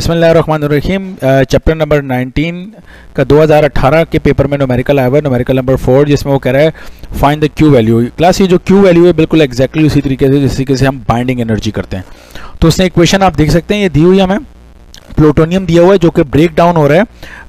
बिस्मिल्लाहिर्रहमानिर्रहीम chapter number 19 का 2018 के पेपर में नोमेरिकल आया हुआ है नोमेरिकल नंबर फोर जिसमें वो कह रहा है find the Q value class ये जो क्यू वैल्यू है, बिल्कुल एक्जैक्टली exactly उसी तरीके से, जिस तरीके से हम बाइंडिंग एनर्जी करते हैं। तो उसने इक्वेशन आप देख सकते हैं, ये दी हुई हमें। प्लूटोनियम दिया हुआ है, जो कि ब्रेक डाउन हो रहा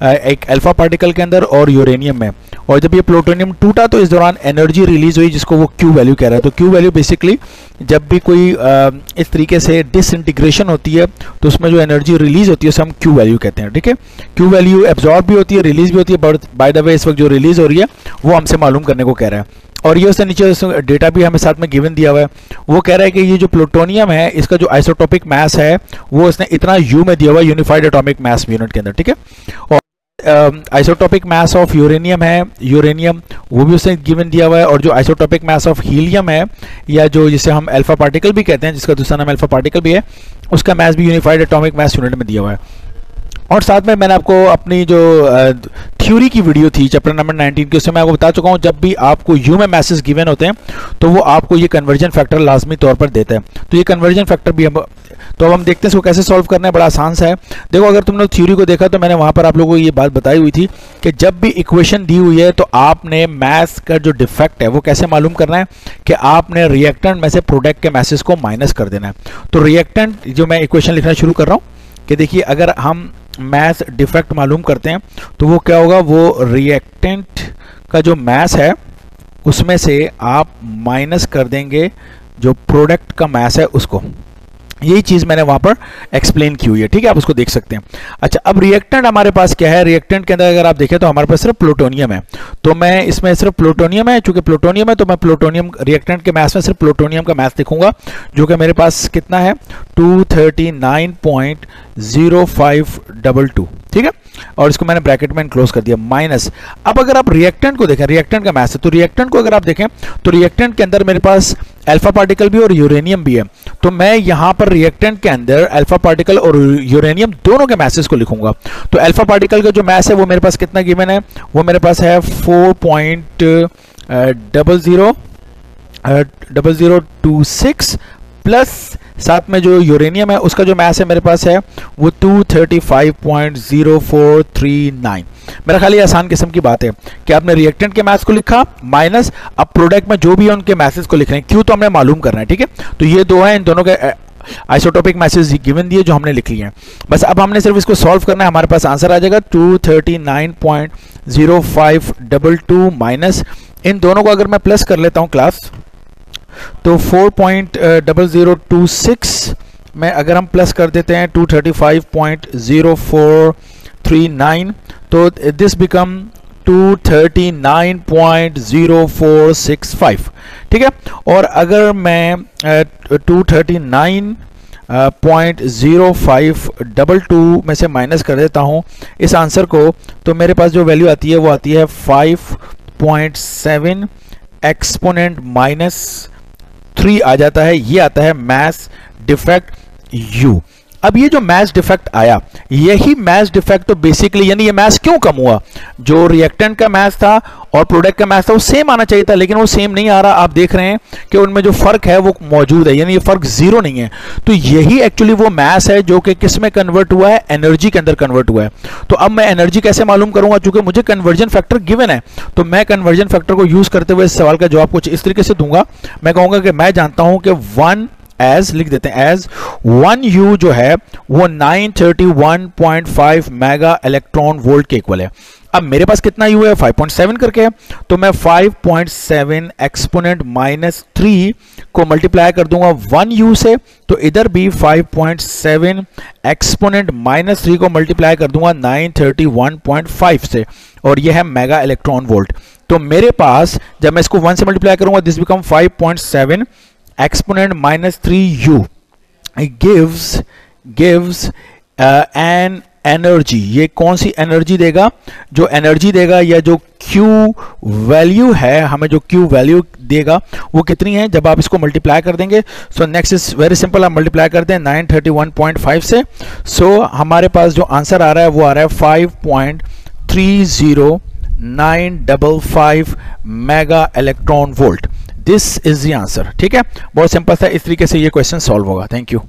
है एक अल्फ़ा पार्टिकल के अंदर और यूरेनियम में। और जब ये प्लूटोनियम टूटा तो इस दौरान एनर्जी रिलीज़ हुई, जिसको वो क्यू वैल्यू कह रहा है। तो क्यू वैल्यू बेसिकली जब भी कोई इस तरीके से डिसइंटीग्रेशन होती है तो उसमें जो एनर्जी रिलीज़ होती है, उसे हम क्यू वैल्यू कहते हैं, ठीक है? क्यू वैल्यू एब्जॉर्ब भी होती है रिलीज़ भी होती है बाय द वे इस वक्त जो रिलीज़ हो रही है, वो हमसे मालूम करने को कह रहा है। और ये उससे नीचे डेटा भी हमें साथ में गिवन दिया हुआ है। वो कह रहा है कि ये जो प्लूटोनियम है, इसका जो आइसोटॉपिक मास है, वो उसने इतना यू में दिया हुआ है यूनिफाइड एटॉमिक मास यूनिट के अंदर, ठीक है? और आइसोटॉपिक मास ऑफ़ यूरेनियम है यूरेनियम वो भी उसने गिवन दिया हुआ है, और जो आइसोटॉपिक मास ऑफ़ हीलियम है, या जो जिसे हम अल्फ़ा पार्टिकल भी कहते हैं, जिसका दूसरा नाम अल्फ़ा पार्टिकल भी है, उसका मास भी यूनिफाइड एटॉमिक मास यूनिट में दिया हुआ है। और साथ में मैंने आपको अपनी जो थ्योरी की वीडियो थी चैप्टर नंबर 19 की उसमें मैं आपको बता चुका हूँ, जब भी आपको यू में मैसेज गिवन होते हैं तो वो आपको ये कन्वर्जन फैक्टर लाजमी तौर पर देता है। तो ये कन्वर्जन फैक्टर भी हम तो अब हम देखते हैं इसको कैसे सॉल्व करना है, बड़ा आसान सा है। देखो, अगर तुमने थ्योरी को देखा तो मैंने वहाँ पर आप लोगों को ये बात बताई हुई थी कि जब भी इक्वेशन दी हुई है तो आपने मैथ्स का जो डिफेक्ट है, वो कैसे मालूम करना है कि आपने रिएक्टेंट में से प्रोडक्ट के मैसेज को माइनस कर देना है। तो रिएक्टेंट जो मैं इक्वेशन लिखना शुरू कर रहा हूँ, कि देखिए, अगर हम मैथ डिफेक्ट मालूम करते हैं तो वो क्या होगा? वो रिएक्टेंट का जो मैस है, उसमें से आप माइनस कर देंगे, जो प्रोडक्ट का मैस है उसको। यही चीज़ मैंने वहाँ पर एक्सप्लेन की हुई है, ठीक है? आप उसको देख सकते हैं। अच्छा अब रिएक्टेंट हमारे पास क्या है? रिएक्टेंट के अंदर अगर आप देखें तो हमारे पास सिर्फ़ प्लूटोनियम है। तो मैं इसमें सिर्फ़ प्लूटोनियम है, चूँकि प्लूटोनियम है तो मैं प्लूटोनियम रिएक्टेंट के मैथ में सिर्फ़ प्लूटोनियम का मैथ लिखूँगा जो कि मेरे पास कितना है? टू ठीक है? और इसको मैंने ब्रैकेट में क्लोज कर दिया माइनस अब अगर आप रिएक्टेंट को देखें रिएक्टेंट का मैथ है तो रिएक्टेंट को अगर आप देखें तो रिएक्टेंट के अंदर मेरे पास अल्फ़ा पार्टिकल भी और यूरेनियम भी है। तो मैं यहाँ पर रिएक्टेंट के अंदर अल्फ़ा पार्टिकल और यूरेनियम दोनों के मैसेज को लिखूँगा। तो अल्फ़ा पार्टिकल का जो मैस है, वो मेरे पास कितना गिवन है? वो मेरे पास है four point double zero double zero two six plus साथ में जो यूरेनियम है, उसका जो मैस है मेरे पास है, वो 235.0439 मेरा खाली आसान किस्म की बात है। कि आपने रिएक्टेंट के मैथ्स को लिखा? माइनस अब प्रोडक्ट में जो भी है, उनके मैसेज को लिख रहे हैं। क्यों तो हमने मालूम करना है, ठीक है? तो ये दो है, इन दोनों के आइसोटोपिक मैसेज गिवन दिए जो हमने लिख लिए हैं। बस अब हमने सिर्फ़ इसको सॉल्व करना है। हमारे पास आंसर आ जाएगा 239.0522 माइनस इन दोनों को अगर मैं प्लस कर लेता हूँ क्लास तो four point double zero two six में अगर हम प्लस कर देते हैं two thirty five point zero four three nine तो this become two thirty nine point zero four six five ठीक है? और अगर मैं two thirty nine point zero five double two में से माइनस कर देता हूँ, इस आंसर को तो मेरे पास जो वैल्यू आती है, वो आती है five point seven exponent minus three आ जाता है ये आता है मैस डिफेक्ट यू अब ये जो मैच डिफेक्ट आया, यही मैच डिफेक्ट तो बेसिकली यानी ये मैच क्यों कम हुआ? जो रिएक्टेंट का मैच था और प्रोडक्ट का मैच था, वो सेम आना चाहिए था, लेकिन वो सेम नहीं आ रहा। आप देख रहे हैं कि उनमें जो फ़र्क है, वो मौजूद है, यानी ये फ़र्क ज़ीरो नहीं है। तो यही एक्चुअली वो मैच है जो कि किसमें कन्वर्ट हुआ है? एनर्जी के अंदर कन्वर्ट हुआ है। तो अब मैं एनर्जी कैसे मालूम करूँगा? चूँकि मुझे कन्वर्जन फैक्टर गिवन है तो मैं कन्वर्जन फैक्टर को यूज़ करते हुए इस सवाल का जवाब कुछ इस तरीके से दूँगा। मैं कहूँगा कि मैं जानता हूँ कि वन एज लिख देते हैं एज वन यू जो है, वो 931.5 मेगा इलेक्ट्रॉन वोल्ट के इक्वल है। अब मेरे पास कितना यू है? 5.7 करके। तो मैं 5.7 एक्सपोनेंट माइनस थ्री को मल्टीप्लाई कर दूँगा वन यू से। तो इधर भी 5.7 एक्सपोनेंट माइनस थ्री को मल्टीप्लाई कर दूँगा 931.5 से। और यह है मेगा इलेक्ट्रॉन वोल्ट तो मेरे पास, जब मैं इसको वन से मल्टीप्लाई करूँगा this become 5.7 exponent minus 3u it gives gives uh, an energy ये कौन सी एनर्जी देगा? जो एनर्जी देगा या जो Q वैल्यू है हमें जो Q वैल्यू देगा वो कितनी है? जब आप इसको मल्टीप्लाई कर देंगे so next is very simple आप मल्टीप्लाई करते हैं 931.5 से सो। So, हमारे पास जो आंसर आ रहा है वो आ रहा है 5.30955 mega electron volt this is the answer ठीक है? बहुत सिंपल था। इस तरीके से ये क्वेश्चन सॉल्व होगा। Thank you